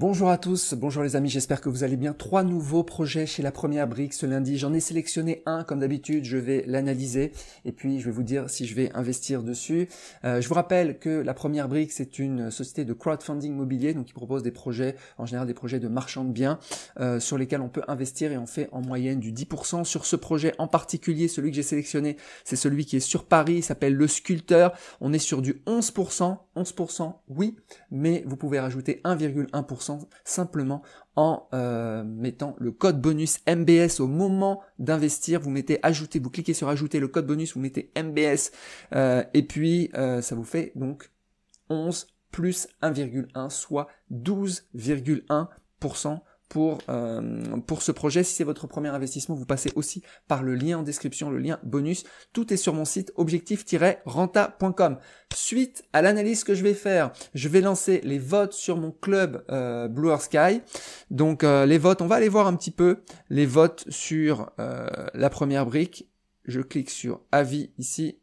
Bonjour à tous, bonjour les amis, j'espère que vous allez bien. Trois nouveaux projets chez la première brique ce lundi. J'en ai sélectionné un comme d'habitude, je vais l'analyser et puis je vais vous dire si je vais investir dessus. Euh, je vous rappelle que la première brique c'est une société de crowdfunding mobilier, donc qui propose des projets, en général des projets de marchand de biens euh, sur lesquels on peut investir et on fait en moyenne du 10%. Sur ce projet en particulier, celui que j'ai sélectionné, c'est celui qui est sur Paris, il s'appelle Le Sculpteur. On est sur du 11%, 11% oui, mais vous pouvez rajouter 1,1% simplement en euh, mettant le code bonus MBS au moment d'investir. Vous mettez ajouter, vous cliquez sur ajouter le code bonus, vous mettez MBS euh, et puis euh, ça vous fait donc 11 plus 1,1 soit 12,1% pour, euh, pour ce projet. Si c'est votre premier investissement, vous passez aussi par le lien en description, le lien bonus. Tout est sur mon site objectif-renta.com. Suite à l'analyse que je vais faire, je vais lancer les votes sur mon club euh, Blue Sky. Donc euh, les votes, on va aller voir un petit peu les votes sur euh, la première brique. Je clique sur avis ici.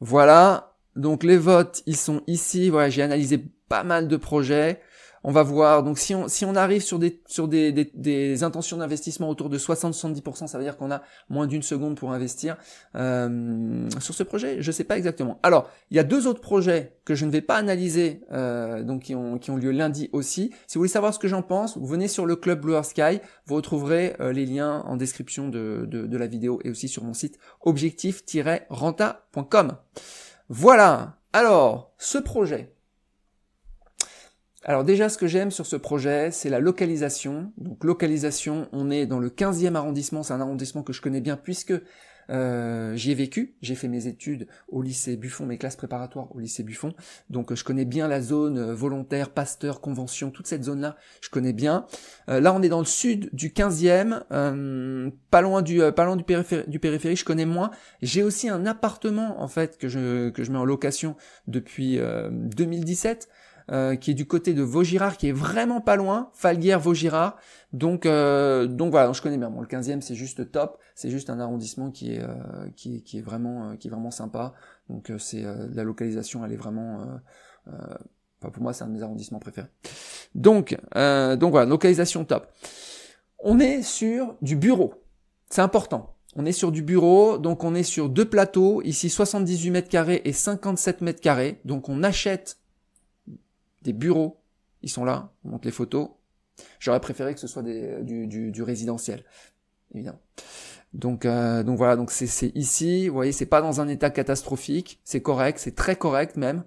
Voilà, donc les votes, ils sont ici. Voilà, j'ai analysé pas mal de projets. On va voir. Donc si on si on arrive sur des sur des, des, des intentions d'investissement autour de 60-70%, ça veut dire qu'on a moins d'une seconde pour investir euh, sur ce projet. Je sais pas exactement. Alors il y a deux autres projets que je ne vais pas analyser, euh, donc qui ont qui ont lieu lundi aussi. Si vous voulez savoir ce que j'en pense, vous venez sur le club Blue Sky. Vous retrouverez euh, les liens en description de, de de la vidéo et aussi sur mon site objectif-renta.com. Voilà. Alors ce projet. Alors déjà, ce que j'aime sur ce projet, c'est la localisation. Donc localisation, on est dans le 15e arrondissement, c'est un arrondissement que je connais bien puisque euh, j'y ai vécu, j'ai fait mes études au lycée Buffon, mes classes préparatoires au lycée Buffon, donc je connais bien la zone euh, volontaire, pasteur, convention, toute cette zone-là, je connais bien. Euh, là, on est dans le sud du 15e, euh, pas loin du pas loin du, du périphérique, je connais moins. J'ai aussi un appartement en fait que je que je mets en location depuis 2017. Euh, qui est du côté de Vaugirard, qui est vraiment pas loin, Falguière, Vaugirard. Donc, euh, donc voilà, je connais bien. Bon, le 15e, c'est juste top. C'est juste un arrondissement qui est, euh, qui est, qui est vraiment, qui est vraiment sympa. Donc, c'est la localisation, elle est vraiment. Enfin, pour moi, c'est un de mes arrondissements préférés. Donc, donc voilà, localisation top. On est sur du bureau. C'est important. On est sur du bureau, donc on est sur deux plateaux, ici 78 mètres carrés et 57 mètres carrés. Donc on achète des bureaux, ils sont là, on montre les photos. J'aurais préféré que ce soit du, du, du résidentiel, évidemment. Donc, euh, donc voilà, donc c'est ici, vous voyez, c'est pas dans un état catastrophique, c'est correct, c'est très correct même,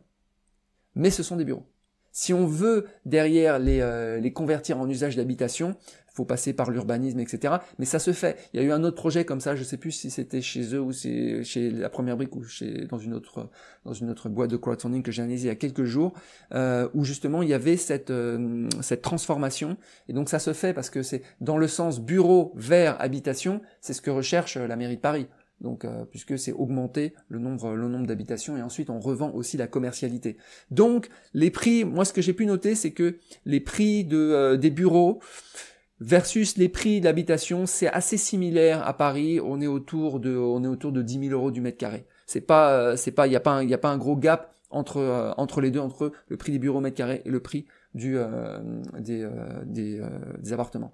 mais ce sont des bureaux. Si on veut derrière les, euh, les convertir en usage d'habitation, faut passer par l'urbanisme, etc. Mais ça se fait. Il y a eu un autre projet comme ça, je sais plus si c'était chez eux ou c'est chez la première brique ou chez dans une autre dans une autre boîte de crowdfunding que j'ai analysé il y a quelques jours, euh, où justement il y avait cette euh, cette transformation. Et donc ça se fait parce que c'est dans le sens bureau vers habitation, c'est ce que recherche la mairie de Paris. Donc, euh, puisque c'est augmenter le nombre, le nombre d'habitations et ensuite on revend aussi la commercialité. Donc, les prix, moi ce que j'ai pu noter, c'est que les prix de, des bureaux, versus les prix d'habitation, c'est assez similaire à Paris. On est autour de, on est autour de 10 000 euros du mètre carré. C'est pas, euh, c'est pas, il y a pas, y a pas un gros gap entre euh, entre les deux, entre le prix des bureaux mètre carré et le prix du euh, des des, des, appartements.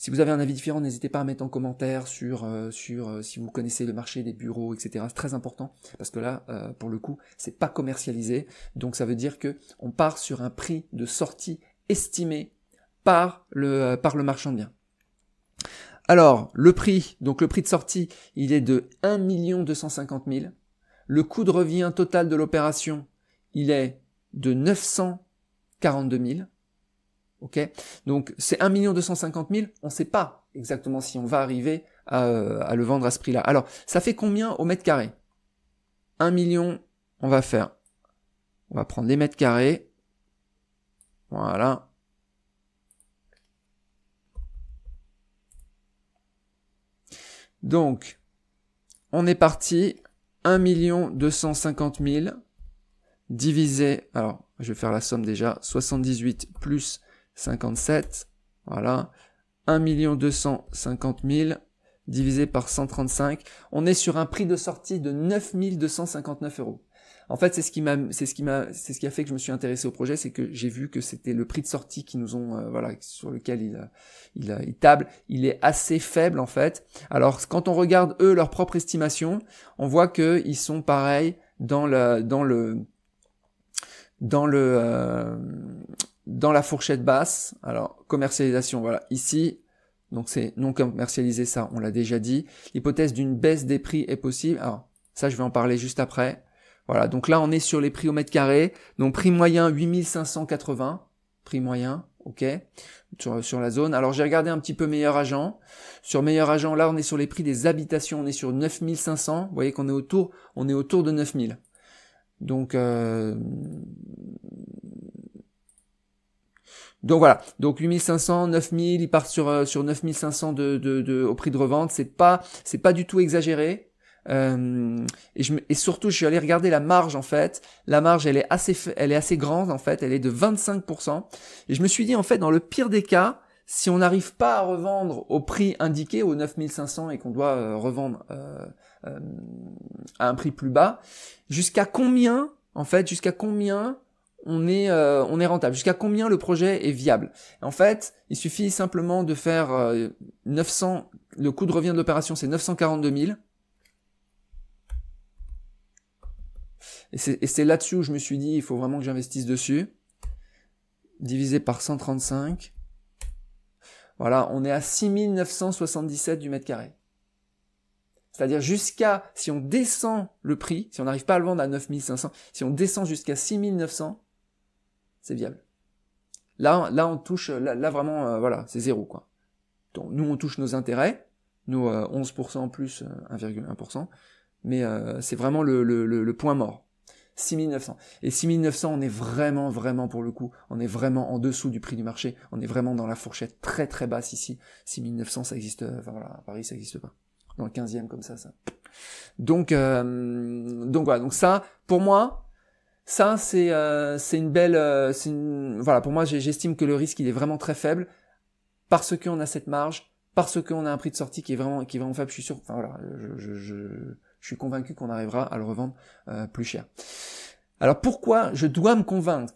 Si vous avez un avis différent, n'hésitez pas à mettre en commentaire sur sur si vous connaissez le marché des bureaux, etc. C'est très important parce que là, pour le coup, c'est pas commercialisé, donc ça veut dire que on part sur un prix de sortie estimé par le, par le marchand de biens. Alors, le prix, donc le prix de sortie, il est de 1 250 000. Le coût de revient total de l'opération, il est de 942 000. Ok Donc c'est 1 250 000. On ne sait pas exactement si on va arriver à, à le vendre à ce prix-là. Alors, ça fait combien au mètre carré? 1 million, on va faire. On va prendre les mètres carrés. Voilà. Donc, on est parti, 1 250 000 divisé, alors je vais faire la somme déjà, 78 plus 57, voilà, 1 250 000 divisé par 135, on est sur un prix de sortie de 9259 euros. En fait, c'est ce qui m'a, c'est ce qui m'a, c'est ce qui a fait que je me suis intéressé au projet, c'est que j'ai vu que c'était le prix de sortie qui nous ont, euh, voilà, sur lequel il, il, il table, il est assez faible en fait. Alors quand on regarde eux leur propre estimation, on voit que ils sont pareils dans le, dans le, dans le, euh, dans la fourchette basse. Alors commercialisation, voilà, ici. Donc c'est non commercialisé, ça, on l'a déjà dit. L'hypothèse d'une baisse des prix est possible. Alors ça, je vais en parler juste après. Voilà, donc là on est sur les prix au mètre carré. Donc prix moyen 8580, prix moyen, ok, sur, sur la zone. Alors j'ai regardé un petit peu meilleur agent. Sur meilleur agent, là on est sur les prix des habitations, on est sur 9500. Vous voyez qu'on est autour, on est autour de 9000. Donc euh, donc voilà, donc 8500, 9000, ils partent sur euh, sur 9500 de, de, de, au prix de revente, c'est pas c'est pas du tout exagéré. Euh, et, je, et, surtout, je suis allé regarder la marge en fait. La marge, elle est assez, elle est assez grande en fait. Elle est de 25%. Et je me suis dit en fait, dans le pire des cas, si on n'arrive pas à revendre au prix indiqué, au 9500, et qu'on doit euh, revendre euh, euh, à un prix plus bas, jusqu'à combien, en fait, jusqu'à combien on est, euh, on est rentable, jusqu'à combien le projet est viable? En fait, il suffit simplement de faire 900, le coût de revient de l'opération c'est 942 000 Et c'est là-dessus où je me suis dit, il faut vraiment que j'investisse dessus. Divisé par 135. Voilà, on est à 6977 du mètre carré. C'est-à-dire jusqu'à, si on descend le prix, si on n'arrive pas à le vendre à 9500, si on descend jusqu'à 6900, c'est viable. Là, là, on touche, là, vraiment, euh, voilà, c'est zéro, quoi. Donc, nous, on touche nos intérêts, nous, 11% euh, plus 1,1%, euh, mais c'est vraiment le, le, le point mort. 6900. Et 6900, on est vraiment, vraiment pour le coup, on est vraiment en dessous du prix du marché. On est vraiment dans la fourchette très très basse ici. 6900, ça existe, enfin voilà, à Paris, ça existe pas. Dans le 15e comme ça, ça. Donc, euh, donc voilà, donc ça, pour moi, ça c'est euh, c'est une belle, euh, voilà, pour moi, j'estime que le risque il est vraiment très faible parce qu'on a cette marge, parce qu'on a un prix de sortie qui est vraiment, qui est vraiment faible. Je suis sûr, enfin voilà, je, suis convaincu qu'on arrivera à le revendre euh, plus cher. Alors pourquoi je dois me convaincre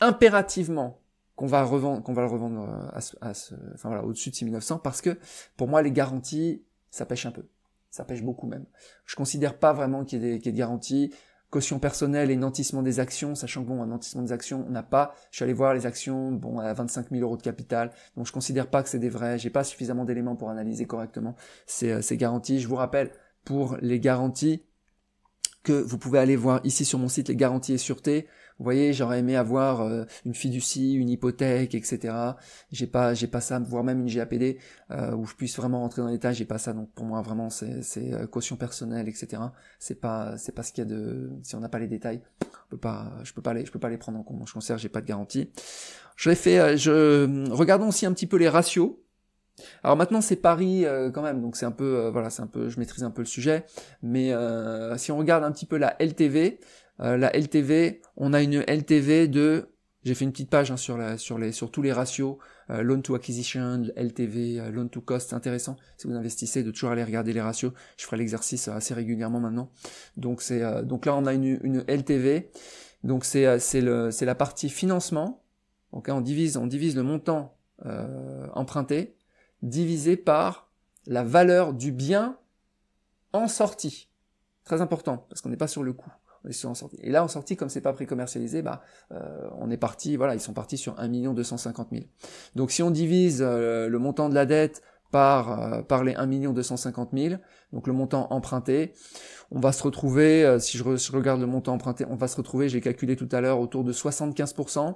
impérativement qu'on va revendre, qu'on va le revendre euh, à, enfin voilà, au-dessus de 6900 parce que pour moi les garanties ça pêche un peu, ça pêche beaucoup même. Je considère pas vraiment qu'il y, ait des, garanties. Caution personnelle et nantissement des actions, sachant que bon, un nantissement des actions, on n'a pas. Je suis allé voir les actions, bon, à 25 000 euros de capital, donc je considère pas que c'est des vrais. J'ai pas suffisamment d'éléments pour analyser correctement ces, euh, ces garanties. Je vous rappelle, pour les garanties que vous pouvez aller voir ici sur mon site les garanties et sûreté. Vous voyez, j'aurais aimé avoir euh, une fiducie, une hypothèque, etc. J'ai pas, j'ai pas ça, voire même une GAPD euh, où je puisse vraiment rentrer dans les détails. J'ai pas ça, donc pour moi vraiment c'est, c'est euh, caution personnelle, etc. C'est pas, c'est pas ce qu'il y a de, si on n'a pas les détails, je peux pas les, je peux pas les prendre en compte. Je considère, j'ai pas de garantie. Je fait, je regardons aussi un petit peu les ratios. Alors maintenant c'est Paris euh, quand même, donc c'est un peu euh, voilà, c'est un peu je maîtrise un peu le sujet, mais euh, si on regarde un petit peu la LTV, la LTV, on a une LTV de j'ai fait une petite page hein, sur la sur les sur tous les ratios loan to acquisition, LTV, loan to cost, c'est intéressant si vous investissez de toujours aller regarder les ratios. Je ferai l'exercice assez régulièrement maintenant. Donc c'est donc là on a une, une LTV. Donc c'est c'est le c'est la partie financement. Donc on divise on divise le montant emprunté divisé par la valeur du bien en sortie. Très important, parce qu'on n'est pas sur le coût. On est sur en sortie. Et là, en sortie, comme c'est pas pré-commercialisé, bah, euh, on est parti, voilà, ils sont partis sur 1 250 000. Donc si on divise euh, le montant de la dette par, euh, par les 1 250 000, donc le montant emprunté, on va se retrouver, si je, je, regarde le montant emprunté, on va se retrouver, j'ai calculé tout à l'heure, autour de 75%.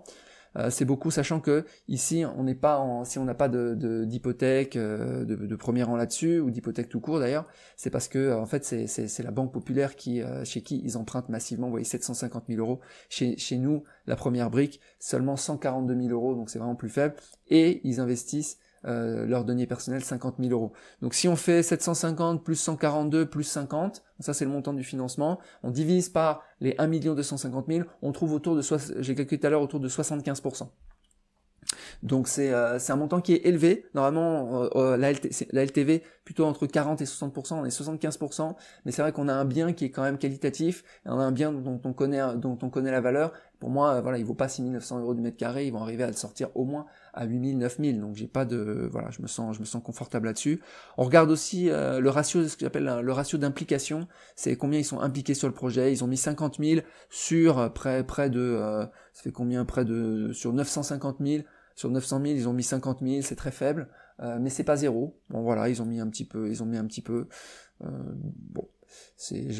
Euh, c'est beaucoup, sachant que ici, on n'est pas en, si on n'a pas d'hypothèque de, de, de, premier rang là-dessus ou d'hypothèque tout court d'ailleurs, c'est parce que en fait c'est, c'est, la banque populaire qui, euh, chez qui ils empruntent massivement. Vous voyez, 750 000 euros. Chez, chez nous, la première brique, seulement 142 000 euros, donc c'est vraiment plus faible. Et ils investissent euh, leur denier personnel 50 000 euros. Donc si on fait 750 plus 142 plus 50, ça c'est le montant du financement, on divise par les 1 250 000, on trouve autour de, j'ai calculé tout à l'heure, autour de 75%. Donc c'est euh, un montant qui est élevé. Normalement, euh, la, la, LTV plutôt entre 40 et 60%, on est 75%, mais c'est vrai qu'on a un bien qui est quand même qualitatif, on a un bien dont on connaît dont on connaît la valeur. Pour moi, voilà, il vaut pas 6900 euros du mètre carré, ils vont arriver à le sortir au moins à 8000, 9000. Donc j'ai pas de, voilà, je me sens, je me sens confortable là-dessus. On regarde aussi euh, le ratio, ce que j'appelle le ratio d'implication. C'est combien ils sont impliqués sur le projet. Ils ont mis 50 000 sur euh, près, près de, euh, ça fait combien? Près de, sur 950 000. Sur 900 000, ils ont mis 50 000, c'est très faible, mais c'est pas zéro. Bon voilà, ils ont mis un petit peu, ils ont mis un petit peu. bon,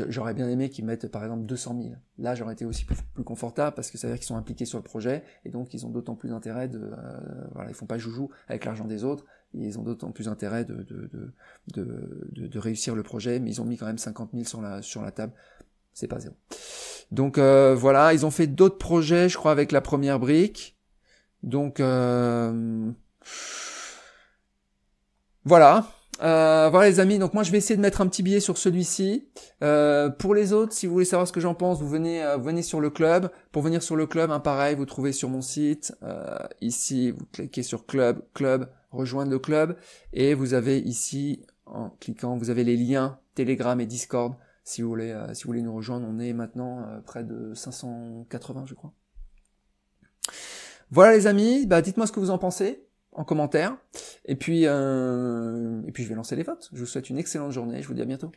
j'aurais bien aimé qu'ils mettent par exemple 200 000. Là, j'aurais été aussi plus, confortable parce que ça veut dire qu'ils sont impliqués sur le projet et donc ils ont d'autant plus intérêt de, euh, voilà, ils font pas joujou avec l'argent des autres. Ils ont d'autant plus intérêt de réussir le projet, mais ils ont mis quand même 50 000 sur la, sur la table. C'est pas zéro. Donc euh, voilà, ils ont fait d'autres projets, je crois, avec la première brique. Donc euh, voilà. Euh, voilà les amis, donc moi je vais essayer de mettre un petit billet sur celui-ci. Euh, pour les autres, si vous voulez savoir ce que j'en pense, vous venez, euh, venez sur le club. Pour venir sur le club, un hein, pareil, vous trouvez sur mon site. Ici, vous cliquez sur club, club, rejoindre le club, et vous avez ici, en cliquant, vous avez les liens Telegram et Discord. Si vous voulez, si vous voulez nous rejoindre, on est maintenant près de 580, je crois. Voilà les amis, bah dites-moi ce que vous en pensez en commentaire. Et puis, euh, et puis je vais lancer les votes. Je vous souhaite une excellente journée. Je vous dis à bientôt.